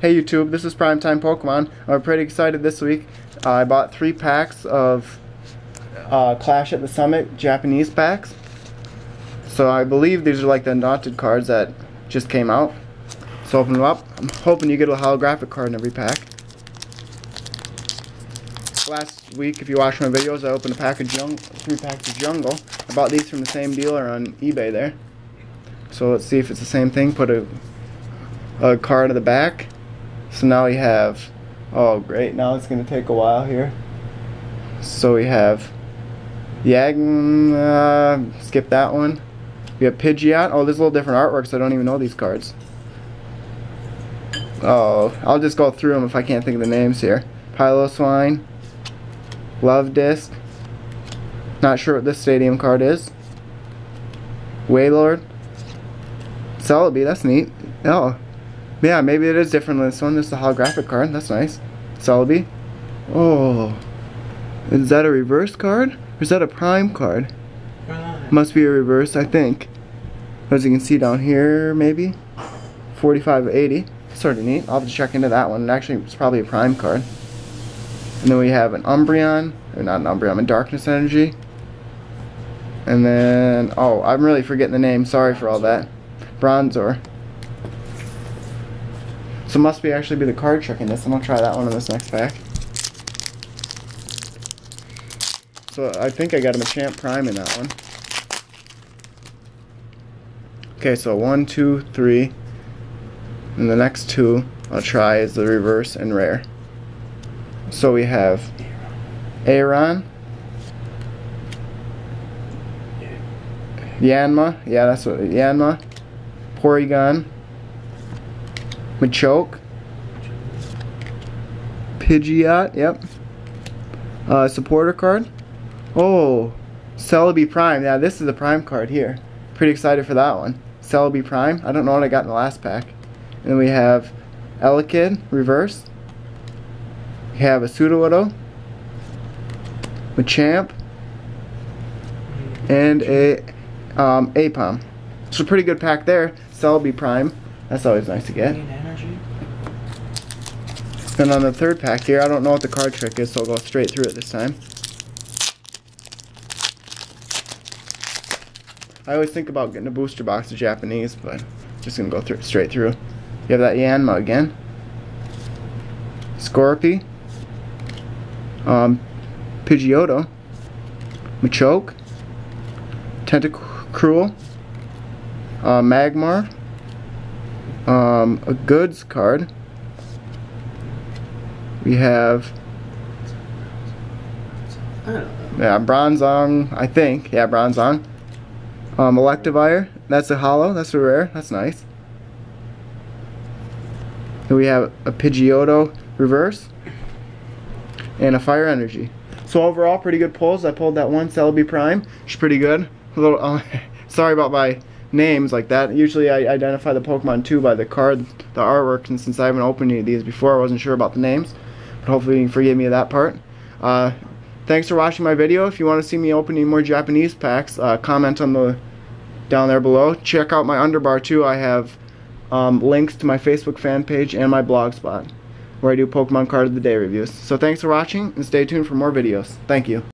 Hey YouTube, this is Primetime Pokemon. I'm pretty excited this week. Uh, I bought three packs of uh, Clash at the Summit Japanese packs. So I believe these are like the undaunted cards that just came out. So open them up. I'm hoping you get a holographic card in every pack. Last week, if you watched my videos, I opened a pack of jung three packs of Jungle. I bought these from the same dealer on eBay there. So let's see if it's the same thing. Put a, a card in the back. So now we have, oh great, now it's going to take a while here. So we have Yag, uh, skip that one. We have Pidgeot. Oh, there's a little different artwork, so I don't even know these cards. Oh, I'll just go through them if I can't think of the names here. Piloswine, Love Disc. Not sure what this stadium card is. Wailord. Celebi, that's neat. Oh, yeah, maybe it is different than this one. This is a holographic card. That's nice. Celebi. Oh. Is that a reverse card? Or is that a prime card? Must be a reverse, I think. As you can see down here, maybe. 45 80. Sort of neat. I'll have to check into that one. Actually, it's probably a prime card. And then we have an Umbreon. Or not an Umbreon, a Darkness Energy. And then, oh, I'm really forgetting the name. Sorry for all that. Bronzor. So must be actually be the card trick in this. I'm gonna try that one in this next pack. So I think I got a Machamp Prime in that one. Okay, so one, two, three. And the next two I'll try is the reverse and rare. So we have Aron. Yanma, yeah, that's what Yanma. Porygon. Machoke. Pidgeot, yep. Uh, supporter card. Oh, Celebi Prime. Yeah, this is the Prime card here. Pretty excited for that one. Celebi Prime. I don't know what I got in the last pack. And then we have Elekid, reverse. We have a Sudowoodo. Machamp. And a um, Aipom. It's a pretty good pack there. Celebi Prime. That's always nice to get. And on the third pack here, I don't know what the card trick is, so I'll go straight through it this time. I always think about getting a booster box of Japanese, but just gonna go through straight through. You have that Yanma again. Scorpy. Um, Pidgeotto. Machoke. Tentacruel. Uh, Magmar. Um, a goods card. We have yeah, Bronzong, I think. Yeah, Bronzong. Um, Electivire. That's a holo. That's a rare. That's nice. Then we have a Pidgeotto reverse. And a Fire Energy. So overall, pretty good pulls. I pulled that one Celebi Prime. It's pretty good. A little. Uh, sorry about my names like that. Usually I identify the Pokemon too by the card, the artwork, and since I haven't opened any of these before, I wasn't sure about the names. Hopefully you can forgive me of that part. Uh, thanks for watching my video. If you want to see me opening more Japanese packs, uh, comment on the down there below. Check out my underbar too. I have um, links to my Facebook fan page and my blog spot where I do Pokemon Card of the Day reviews. So thanks for watching and stay tuned for more videos. Thank you.